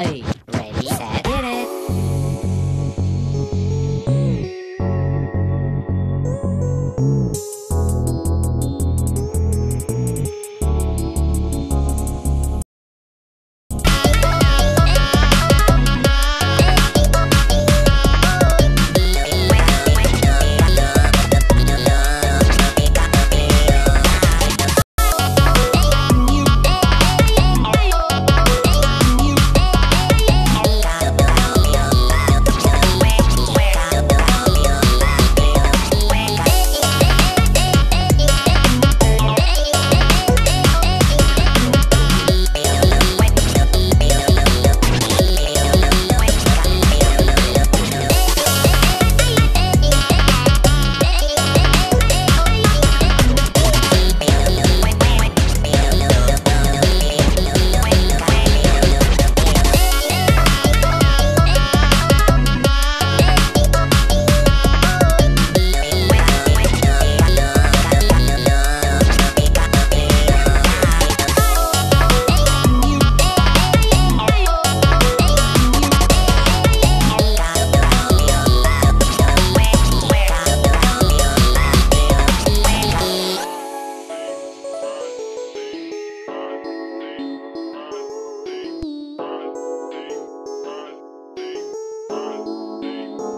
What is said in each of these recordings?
Hey,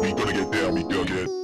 We gonna get down, dug it.